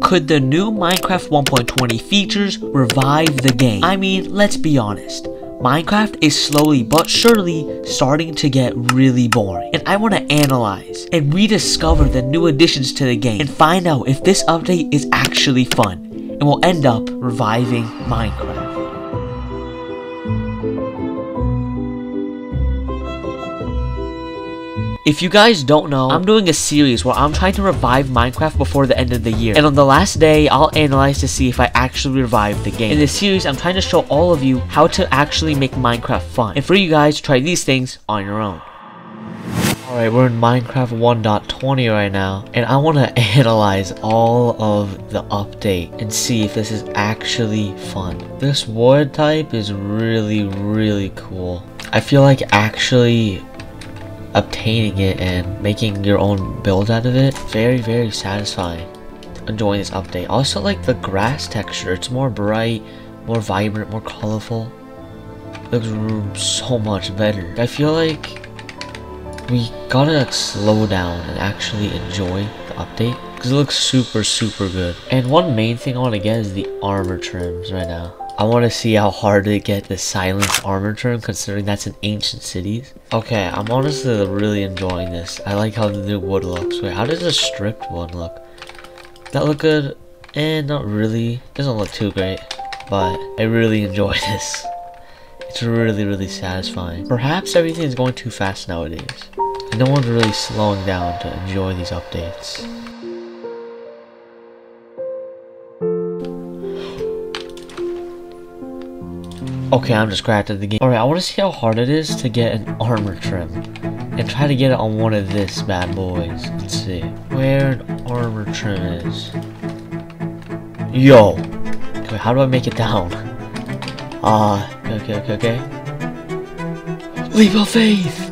Could the new Minecraft 1.20 features revive the game? I mean, let's be honest. Minecraft is slowly but surely starting to get really boring. And I want to analyze and rediscover the new additions to the game and find out if this update is actually fun and will end up reviving Minecraft. If you guys don't know, I'm doing a series where I'm trying to revive Minecraft before the end of the year. And on the last day, I'll analyze to see if I actually revived the game. In this series, I'm trying to show all of you how to actually make Minecraft fun. And for you guys to try these things on your own. Alright, we're in Minecraft 1.20 right now, and I want to analyze all of the update and see if this is actually fun. This wood type is really, really cool. I feel like actually obtaining it and making your own build out of it very very satisfying. Enjoying this update. Also like the grass texture. It's more bright more vibrant more colorful. Looks so much better. I feel like we gotta like, slow down and actually enjoy the update because it looks super super good. And one main thing i want to get is the armor trims right now I want to see how hard to get the silence armor trim considering that's in ancient cities. Okay, I'm honestly really enjoying this. I like how the new wood looks. Wait, how does the stripped one look? That look good? And eh, not really. Doesn't look too great. But I really enjoy this. It's really, really satisfying. Perhaps everything is going too fast nowadays. No one's really slowing down to enjoy these updates. Okay, I'm just cracked at the game. Alright, I want to see how hard it is to get an armor trim. And try to get it on one of this bad boys. Let's see. Where an armor trim is. Yo! Okay, how do I make it down? Ah, uh, okay, okay, okay. Leap of faith!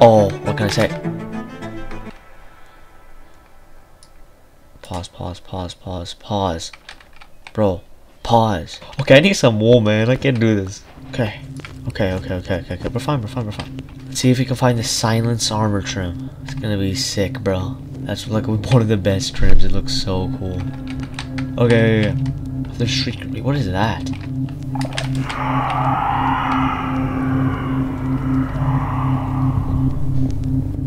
Oh, what can I say? Pause, pause, pause, pause, pause. Bro, Pause. Okay, I need some wool, man. I can't do this. Okay. Okay, okay, okay, okay, okay. We're fine, we're fine, we're fine. Let's see if we can find the silence armor trim. It's gonna be sick, bro. That's like one of the best trims. It looks so cool. Okay, yeah, yeah. The shriek. What is that?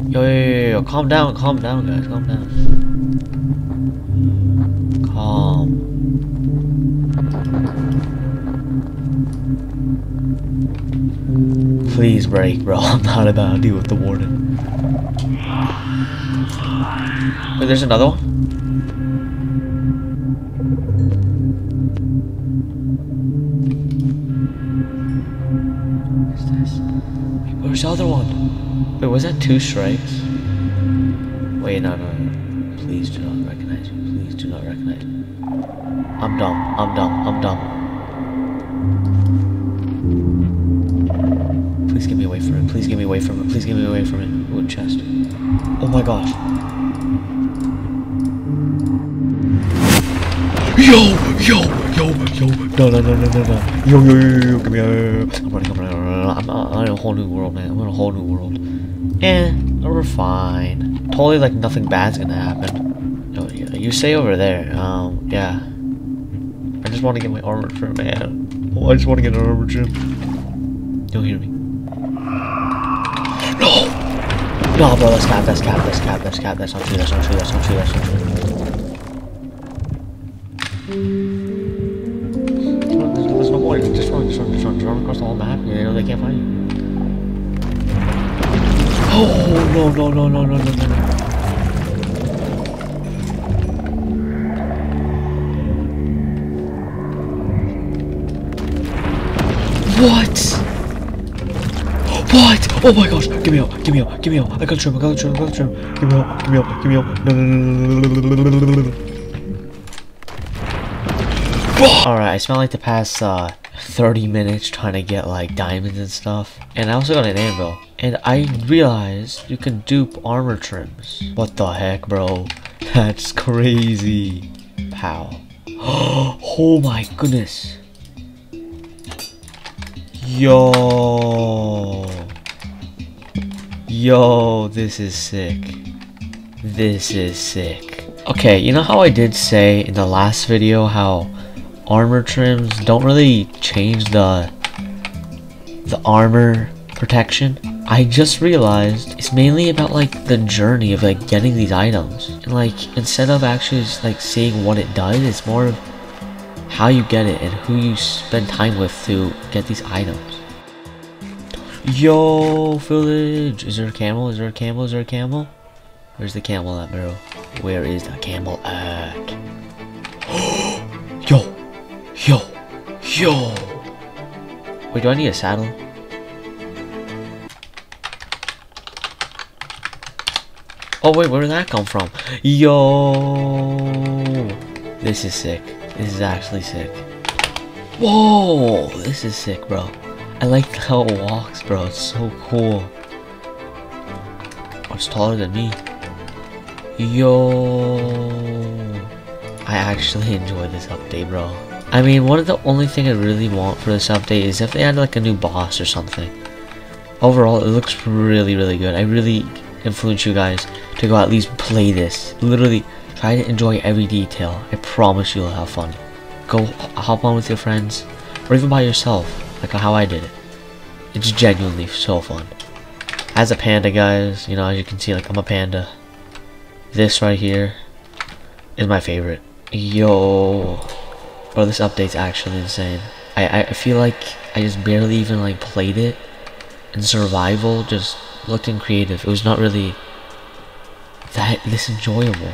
Yo, yo, yo, yo, calm down, calm down, guys, calm down. Please break, bro. I'm not about to deal with the warden. Wait, there's another one? Where's this? where's the other one? Wait, was that two strikes? Wait, no, no, no. Please do not recognize me. Please do not recognize me. I'm dumb. I'm dumb. I'm dumb. Please get me away from it. Please get me away from it. Wood chest. Oh my gosh. Yo, yo, yo, yo. No, no, no, no, no, no. Yo, yo, yo, yo. Come here. I'm running, I'm running, I'm. I'm, in a whole new world, man. I'm in a whole new world. Eh, we're fine. Totally like nothing bad's gonna happen. Oh, yeah. You say over there. Um, yeah. I just want to get my armor trim, man. Oh, I just want to get an armor trim. Don't hear me. No, bro, Let's cap, that's cap, that's cap, that's cap, that's not true, that's not true, that's not true, that's not true. There's no more, just run, just run, just run, just run across the whole map, you know, they can't find you. Oh, no, no, no, no, no, no, no. What? What? Oh my gosh! Give me out! Give me out! Give me out! I got the trim! I got the trim! I got the trim! Give me out! Give me out! Give me! No! No! No! No! Alright, I spent like the past uh 30 minutes trying to get like diamonds and stuff. And I also got an anvil. And I realized you can dupe armor trims. What the heck, bro? That's crazy. Pow. oh my goodness. Yo. Yo, this is sick. This is sick. Okay, you know how I did say in the last video how armor trims don't really change the the armor protection? I just realized it's mainly about like the journey of like getting these items. And like instead of actually just, like seeing what it does, it's more of how you get it and who you spend time with to get these items. Yo, village! Is there a camel? Is there a camel? Is there a camel? Where's the camel at, bro? Where is the camel at? yo! Yo! Yo! Wait, do I need a saddle? Oh wait, where did that come from? Yo! This is sick. This is actually sick. Whoa! This is sick, bro. I like how it walks, bro. It's so cool. It's taller than me. Yo! I actually enjoy this update, bro. I mean, one of the only thing I really want for this update is if they add like a new boss or something. Overall, it looks really, really good. I really influence you guys to go at least play this. Literally, try to enjoy every detail. I promise you'll have fun. Go hop on with your friends, or even by yourself, like how I did it. It's genuinely so fun. As a panda, guys, you know, as you can see, like, I'm a panda. This right here is my favorite. Yo. Bro, this update's actually insane. I, I feel like I just barely even, like, played it. And survival just looked in creative. It was not really that this enjoyable.